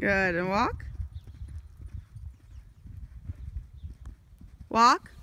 Good. And walk. Walk.